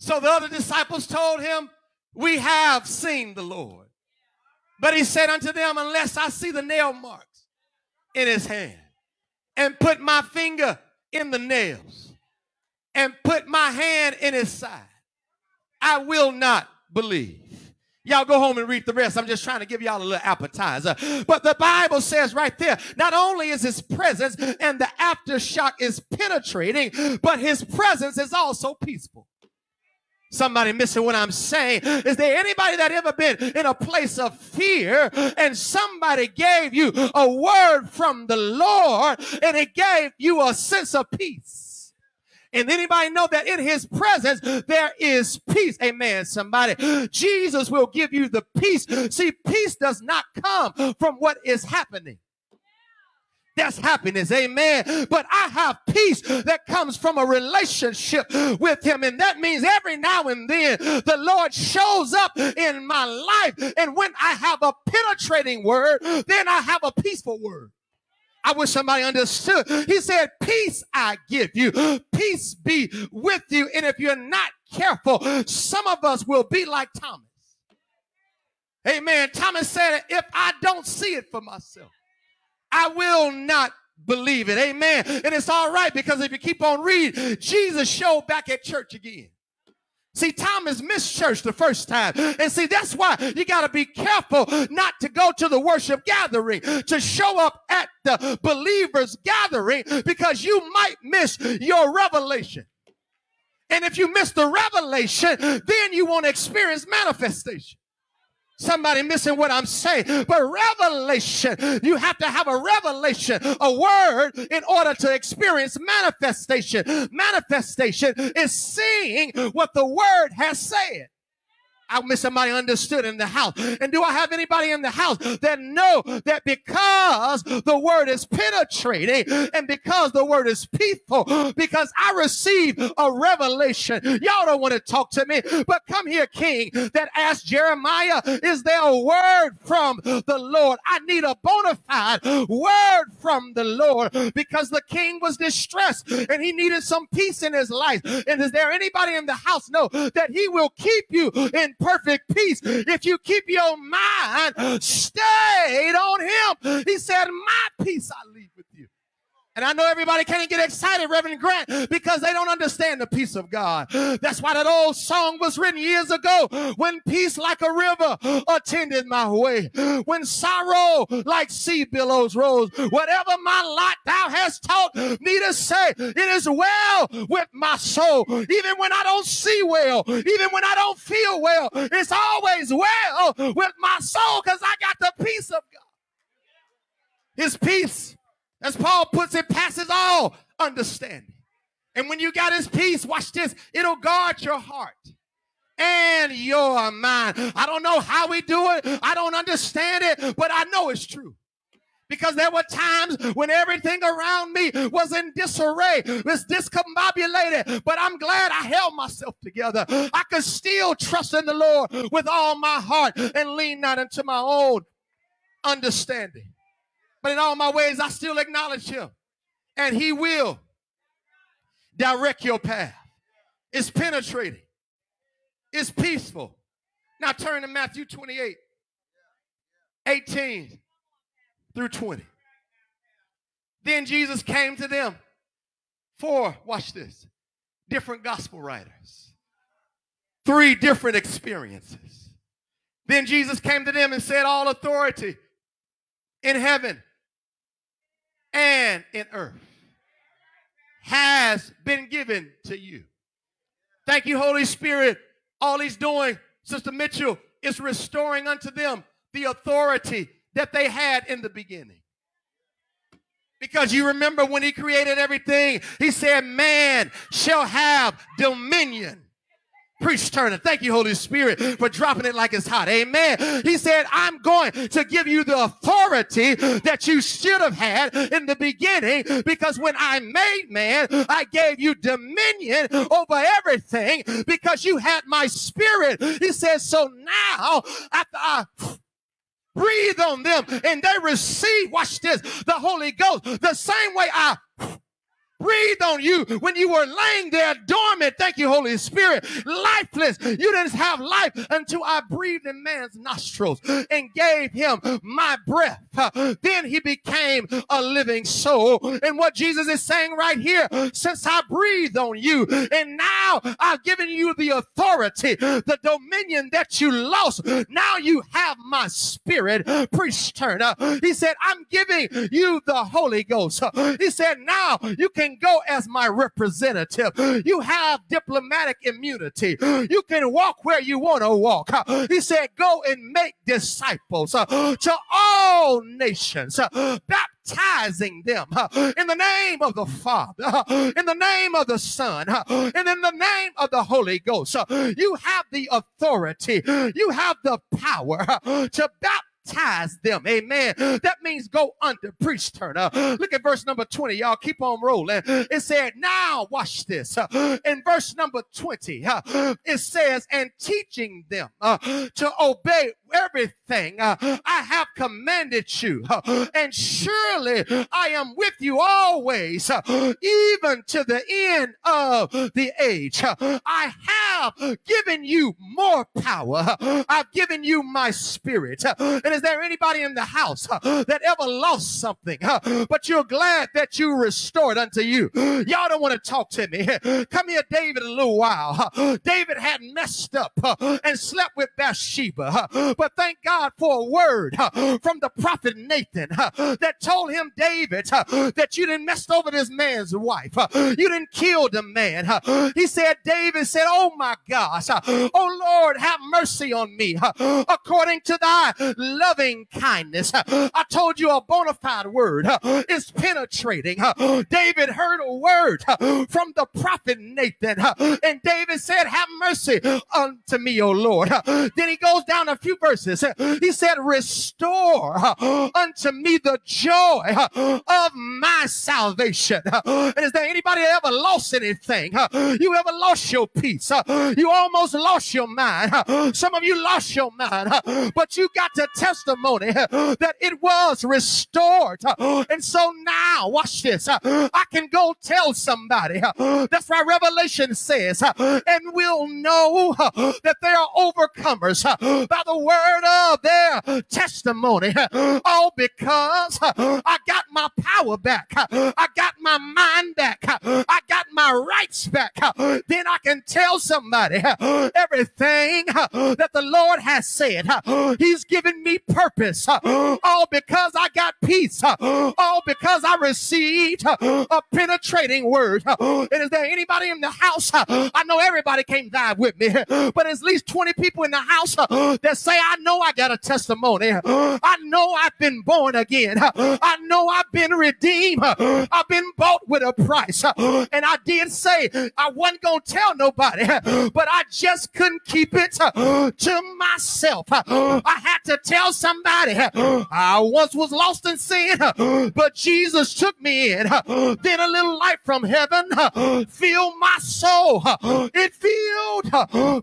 So the other disciples told him, We have seen the Lord. But he said unto them, Unless I see the nail marks in his hand, and put my finger in the nails, and put my hand in his side, I will not believe. Y'all go home and read the rest. I'm just trying to give y'all a little appetizer. But the Bible says right there, not only is his presence and the aftershock is penetrating, but his presence is also peaceful. Somebody missing what I'm saying. Is there anybody that ever been in a place of fear and somebody gave you a word from the Lord and it gave you a sense of peace? And anybody know that in his presence there is peace? Amen. Somebody, Jesus will give you the peace. See, peace does not come from what is happening. That's happiness, amen. But I have peace that comes from a relationship with Him, and that means every now and then the Lord shows up in my life. And when I have a penetrating word, then I have a peaceful word. I wish somebody understood. He said, Peace I give you, peace be with you. And if you're not careful, some of us will be like Thomas. Amen. Thomas said, If I don't see it for myself, I will not believe it. Amen. And it's all right because if you keep on reading, Jesus showed back at church again. See, Thomas missed church the first time. And see, that's why you got to be careful not to go to the worship gathering, to show up at the believers' gathering, because you might miss your revelation. And if you miss the revelation, then you won't experience manifestation. Somebody missing what I'm saying. But revelation, you have to have a revelation, a word in order to experience manifestation. Manifestation is seeing what the word has said. I wish somebody understood in the house. And do I have anybody in the house that know that because the word is penetrating and because the word is peaceful, because I receive a revelation. Y'all don't want to talk to me, but come here, King, that asked Jeremiah, is there a word from the Lord? I need a bona fide word from the Lord because the king was distressed and he needed some peace in his life. And is there anybody in the house know that he will keep you in perfect peace if you keep your mind stayed on him. He said, My peace I. And I know everybody can't get excited, Reverend Grant, because they don't understand the peace of God. That's why that old song was written years ago. When peace like a river attended my way, when sorrow like sea billows rose, whatever my lot thou hast taught me to say, it is well with my soul. Even when I don't see well, even when I don't feel well, it's always well with my soul because I got the peace of God. His peace as Paul puts it, passes all understanding. And when you got his peace, watch this, it'll guard your heart and your mind. I don't know how we do it, I don't understand it, but I know it's true. Because there were times when everything around me was in disarray, was discombobulated, but I'm glad I held myself together. I could still trust in the Lord with all my heart and lean not into my own understanding. But in all my ways, I still acknowledge him. And he will direct your path. It's penetrating, it's peaceful. Now turn to Matthew 28 18 through 20. Then Jesus came to them for, watch this, different gospel writers, three different experiences. Then Jesus came to them and said, All authority in heaven and in earth has been given to you. Thank you, Holy Spirit. All he's doing, Sister Mitchell, is restoring unto them the authority that they had in the beginning. Because you remember when he created everything, he said, Man shall have dominion Preach Turner. Thank you, Holy Spirit, for dropping it like it's hot. Amen. He said, I'm going to give you the authority that you should have had in the beginning because when I made man, I gave you dominion over everything because you had my spirit. He says, so now after I breathe on them and they receive, watch this, the Holy Ghost, the same way I breathed on you when you were laying there dormant. Thank you, Holy Spirit. Lifeless. You didn't have life until I breathed in man's nostrils and gave him my breath. Then he became a living soul. And what Jesus is saying right here, since I breathed on you, and now I've given you the authority, the dominion that you lost. Now you have my spirit. Priest Turner. He said, I'm giving you the Holy Ghost. He said, now you can can go as my representative. You have diplomatic immunity. You can walk where you want to walk. He said, Go and make disciples uh, to all nations, uh, baptizing them uh, in the name of the Father, in the name of the Son, and in the name of the Holy Ghost. You have the authority, you have the power to baptize baptize them. Amen. That means go under. Preach, Turner. Look at verse number 20. Y'all keep on rolling. It said, now watch this. In verse number 20, it says, and teaching them uh, to obey everything uh, I have commanded you. And surely I am with you always, uh, even to the end of the age. I have given you more power. I've given you my spirit. And is there anybody in the house that ever lost something, but you're glad that you restored unto you? Y'all don't want to talk to me. Come here, David, a little while. David had messed up and slept with Bathsheba. But thank God for a word from the prophet Nathan that told him, David, that you didn't mess over this man's wife. You didn't kill the man. He said, David said, Oh my gosh. Oh Lord, have mercy on me according to thy loving kindness. I told you a bona fide word is penetrating. David heard a word from the prophet Nathan, and David said, Have mercy unto me, O Lord. Then he goes down a few verses. He said, Restore unto me the joy of my salvation. And is there anybody ever lost anything? You ever lost your peace? You almost lost your mind. Some of you lost your mind, but you got to tell testimony that it was restored. And so now, watch this. I can go tell somebody. That's why Revelation says, and we'll know that they are overcomers by the word of their testimony. All because I got my power back. I got my mind my rights back. Then I can tell somebody everything that the Lord has said. He's given me purpose. All because I got peace. All because I received a penetrating word. And is there anybody in the house? I know everybody can't dive with me, but at least 20 people in the house that say, I know I got a testimony. I know I've been born again. I know I've been redeemed. I've been bought with a price. And I did say I wasn't going to tell nobody, but I just couldn't keep it uh, to myself. Uh, I had to tell somebody uh, I once was lost in sin, but Jesus took me in. Then a little light from heaven filled my soul. It filled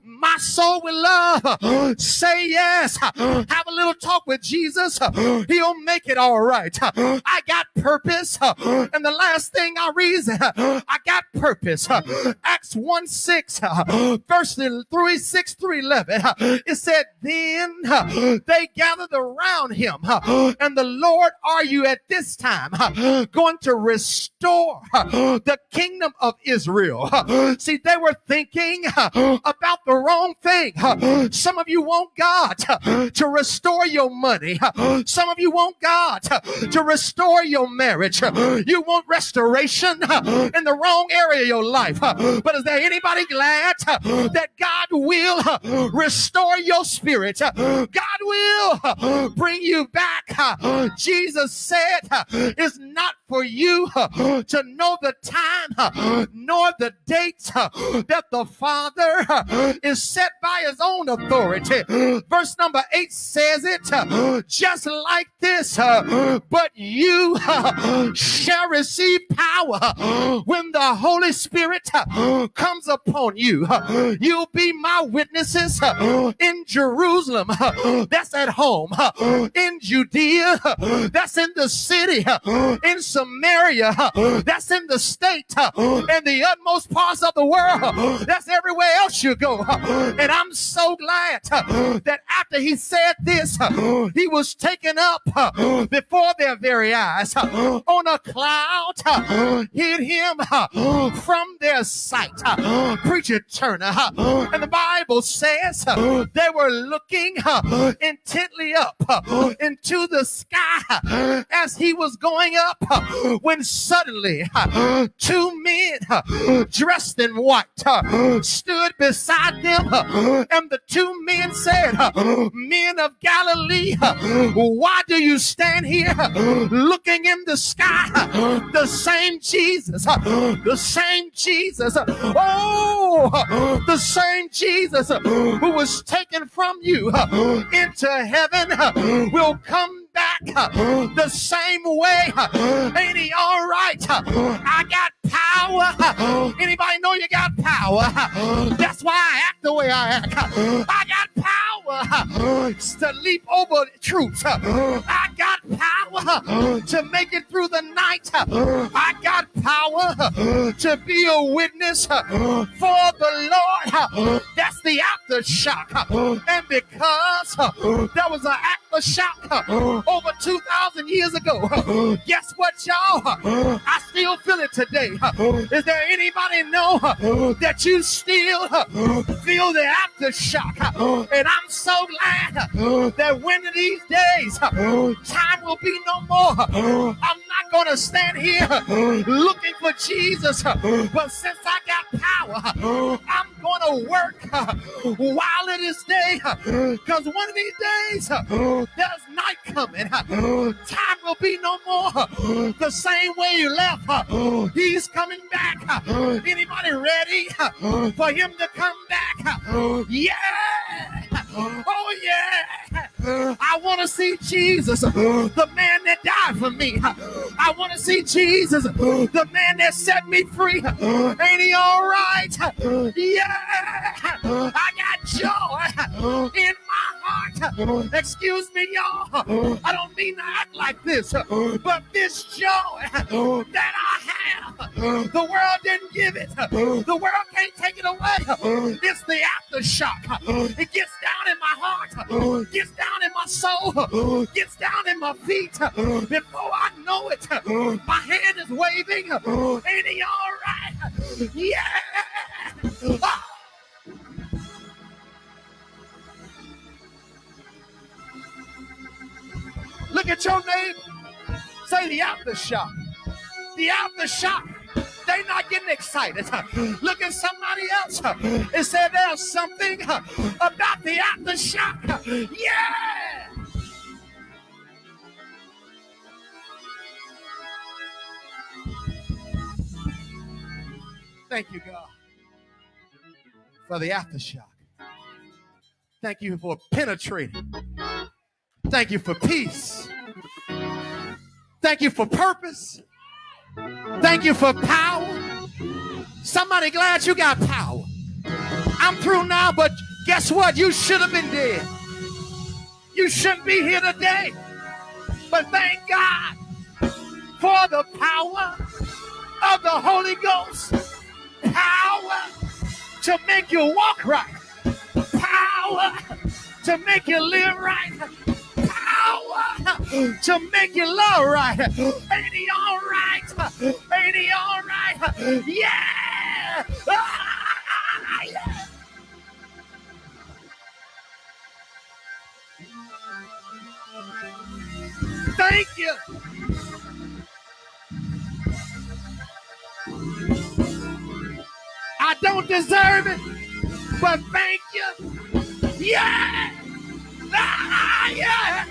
my soul with love. Say yes. Have a little talk with Jesus. He'll make it all right. I got purpose. And the last thing I read, I got purpose. Acts 1 6, verse 3 6 through 11. It said, Then they gathered around him. And the Lord, are you at this time going to restore the kingdom of Israel? See, they were thinking about the wrong thing. Some of you want God to restore your money. Some of you want God to restore your marriage. You want restoration in the wrong area of your life. But is there anybody glad that God will restore your spirit? God will bring you back. Jesus said, It's not for you to know the time nor the date that the Father is set by his own authority. Verse number eight says it just like this, but you shall receive power when the Holy Spirit comes upon you. You'll be my witnesses in Jerusalem, that's at home, in Judea, that's in the city, in Samaria, that's in the state, and the utmost parts of the world, that's everywhere else you go. And I'm so glad that after he said this, he was taken up before their very eyes on a cloud, hid him from their sight. Preacher Turner, and the Bible says they were looking intently up into the sky as he was going up when suddenly two men dressed in white stood beside them and the two men said men of Galilee why do you stand here looking in the sky the same Jesus the same Jesus oh the same Jesus who was taken from you into heaven will come back the same way. Ain't he all right? I got power. Anybody know you got power? That's why I act the way I act. I got power to leap over troops. I got power to make it through the night. I got power to be a witness for the Lord. That's the aftershock. And because there was an aftershock over 2,000 years ago, guess what, y'all? I still feel it today. Is there anybody know that you still feel the aftershock? And I'm so glad that one of these days, time will be no more. I'm not going to stand here looking for Jesus, but since I got power, I'm going to work while it is day. Because one of these days, there's night coming. Time will be no more the same way you left. He's coming back. Anybody ready for him to come back? Yeah. Oh, yeah. I want to see Jesus, the man that died for me. I want to see Jesus, the man that set me free. Ain't he all right? Yeah. I got joy in my heart Excuse me, y'all. I don't mean to act like this, but this joy that I have, the world didn't give it. The world can't take it away. It's the aftershock. It gets down in my heart, gets down in my soul, gets down in my feet. Before I know it, my hand is waving. Ain't he all right? Yeah. Ah. Look at your neighbor. Say the aftershock. The aftershock. They're not getting excited. Look at somebody else and say there's something about the aftershock. Yeah. Thank you, God, for the aftershock. Thank you for penetrating. Thank you for peace. Thank you for purpose. Thank you for power. Somebody glad you got power. I'm through now, but guess what? You should have been dead. You shouldn't be here today. But thank God for the power of the Holy Ghost. Power to make you walk right. Power to make you live right. Power to make you love right. Ain't he all right? Ain't he all right? Yeah! Ah, yeah. Thank you. I don't deserve it, but thank you. Yeah! Ah, yeah!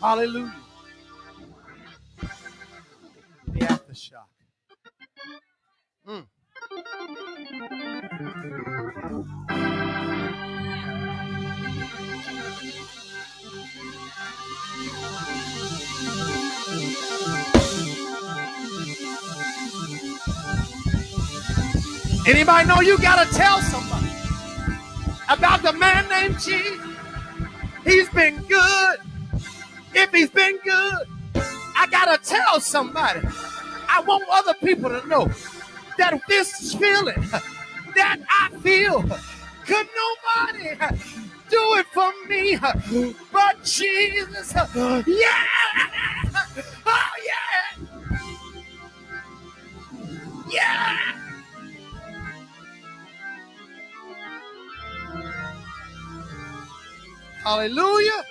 Hallelujah. The aftershock. Mm. Anybody know you gotta tell somebody about the man named Jesus? He's been good. If he's been good, I gotta tell somebody. I want other people to know that this feeling that I feel, could nobody do it for me but Jesus. Yeah! Oh, yeah! Yeah! Hallelujah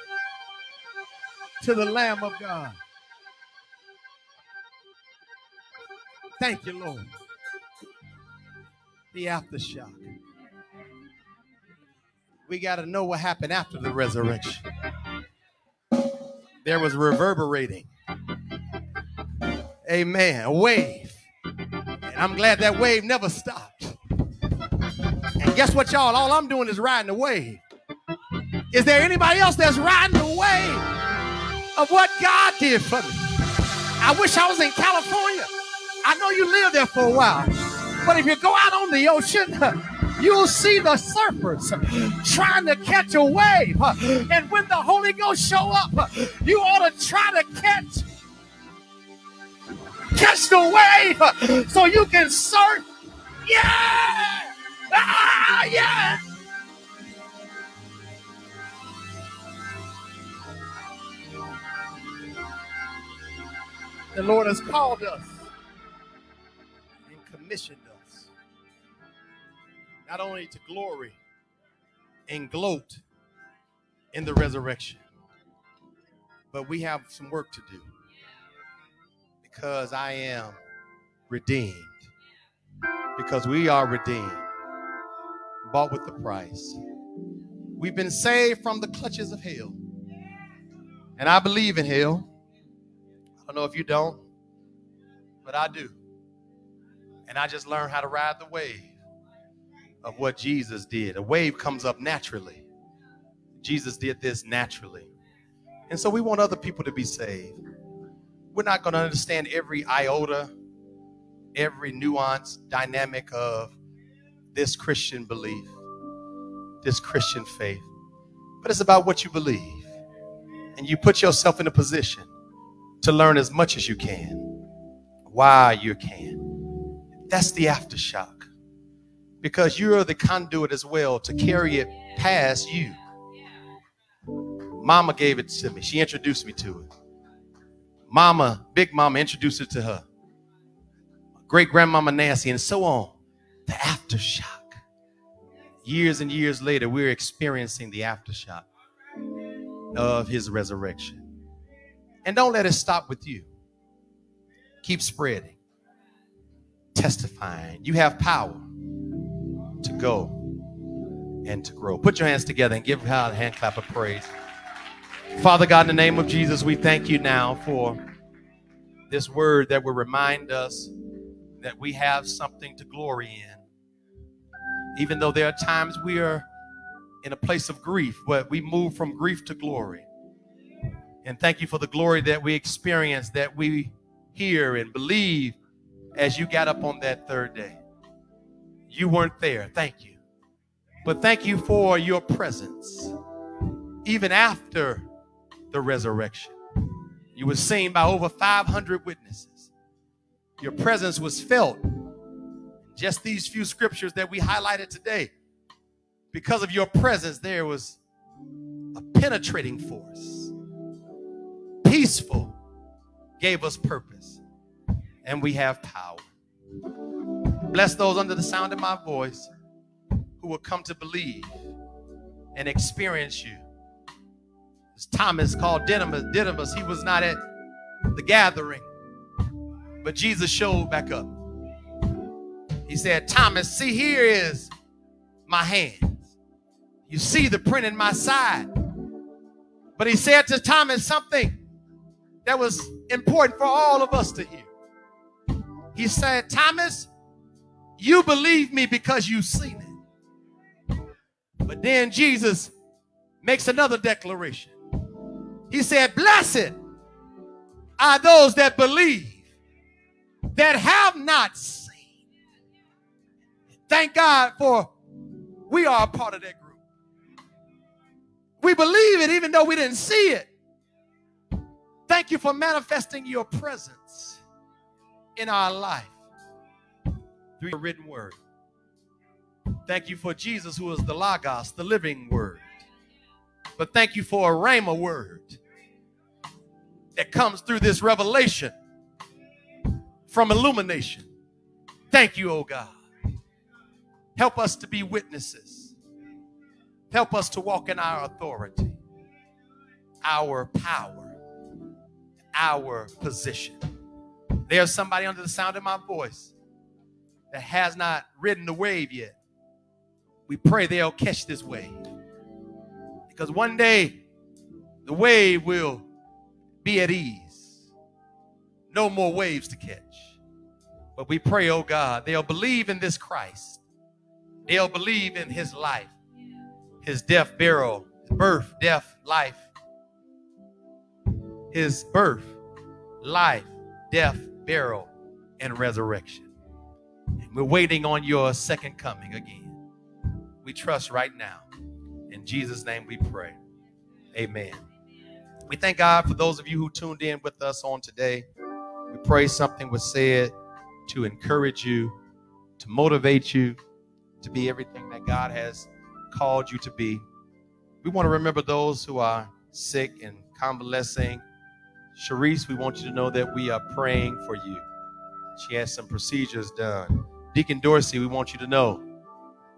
to the Lamb of God. Thank you, Lord. The aftershock. We got to know what happened after the resurrection. There was reverberating. Amen. A wave. And I'm glad that wave never stopped. And guess what, y'all? All I'm doing is riding the wave. Is there anybody else that's riding the wave of what God did for me? I wish I was in California. I know you live there for a while. But if you go out on the ocean, you'll see the surfers trying to catch a wave. And when the Holy Ghost show up, you ought to try to catch catch the wave so you can surf. Yeah! Ah, yeah! The Lord has called us and commissioned not only to glory and gloat in the resurrection, but we have some work to do because I am redeemed. Because we are redeemed, bought with the price. We've been saved from the clutches of hell. And I believe in hell. I don't know if you don't, but I do. And I just learned how to ride the wave of what Jesus did. A wave comes up naturally. Jesus did this naturally. And so we want other people to be saved. We're not going to understand every iota, every nuance, dynamic of this Christian belief, this Christian faith. But it's about what you believe. And you put yourself in a position to learn as much as you can while you can. That's the aftershock. Because you're the conduit as well to carry it past you. Mama gave it to me. She introduced me to it. Mama, Big Mama introduced it to her. Great grandmama Nancy, and so on. The aftershock. Years and years later, we're experiencing the aftershock of his resurrection. And don't let it stop with you. Keep spreading, testifying. You have power to go and to grow. Put your hands together and give God a hand clap of praise. Father God, in the name of Jesus, we thank you now for this word that will remind us that we have something to glory in. Even though there are times we are in a place of grief, but we move from grief to glory. And thank you for the glory that we experience, that we hear and believe as you got up on that third day. You weren't there. Thank you. But thank you for your presence. Even after the resurrection. You were seen by over 500 witnesses. Your presence was felt. Just these few scriptures that we highlighted today. Because of your presence, there was a penetrating force. Peaceful gave us purpose. And we have power. Bless those under the sound of my voice who will come to believe and experience you as Thomas called Didymus, Didymus, he was not at the gathering, but Jesus showed back up. He said, Thomas, see, here is my hands. You see the print in my side. But he said to Thomas something that was important for all of us to hear. He said, Thomas, you believe me because you've seen it. But then Jesus makes another declaration. He said, Blessed are those that believe that have not seen. Thank God for we are a part of that group. We believe it even though we didn't see it. Thank you for manifesting your presence in our life through your written word. Thank you for Jesus, who is the Logos, the living word. But thank you for a Rhema word that comes through this revelation from illumination. Thank you, oh God. Help us to be witnesses. Help us to walk in our authority, our power, our position. There's somebody under the sound of my voice that has not ridden the wave yet. We pray they'll catch this wave. Because one day the wave will be at ease. No more waves to catch. But we pray, oh God, they'll believe in this Christ. They'll believe in his life, his death, burial, birth, death, life. His birth, life, death, burial, and resurrection. We're waiting on your second coming again. We trust right now. In Jesus' name we pray. Amen. We thank God for those of you who tuned in with us on today. We pray something was said to encourage you, to motivate you to be everything that God has called you to be. We want to remember those who are sick and convalescing. Sharice, we want you to know that we are praying for you. She has some procedures done. Deacon Dorsey, we want you to know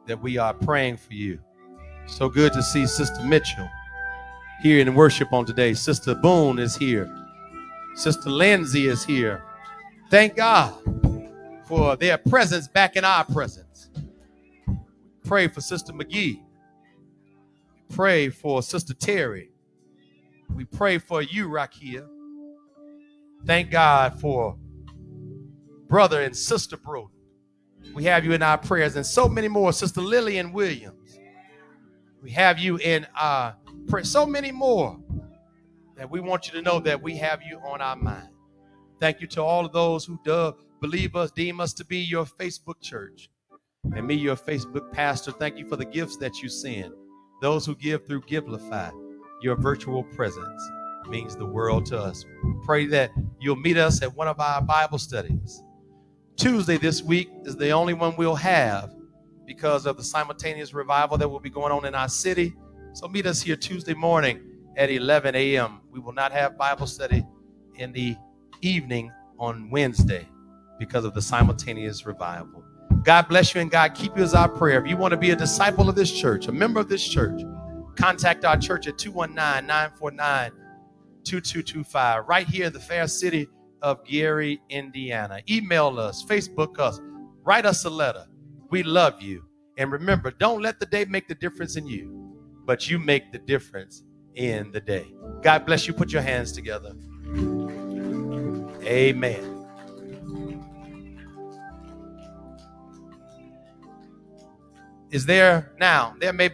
that we are praying for you. So good to see Sister Mitchell here in worship on today. Sister Boone is here. Sister Lindsay is here. Thank God for their presence back in our presence. Pray for Sister McGee. Pray for Sister Terry. We pray for you, Rakia. Thank God for brother and sister Broden. We have you in our prayers, and so many more. Sister Lillian Williams. We have you in our prayers. So many more that we want you to know that we have you on our mind. Thank you to all of those who do believe us, deem us to be your Facebook church. And me, your Facebook pastor, thank you for the gifts that you send. Those who give through Givelify, your virtual presence means the world to us. Pray that you'll meet us at one of our Bible studies. Tuesday this week is the only one we'll have because of the simultaneous revival that will be going on in our city. So meet us here Tuesday morning at 11 a.m. We will not have Bible study in the evening on Wednesday because of the simultaneous revival. God bless you and God keep you as our prayer. If you want to be a disciple of this church, a member of this church, contact our church at 219 949 2225 right here in the fair city of Gary, Indiana. Email us, Facebook us, write us a letter. We love you. And remember, don't let the day make the difference in you, but you make the difference in the day. God bless you. Put your hands together. Amen. Is there now? There may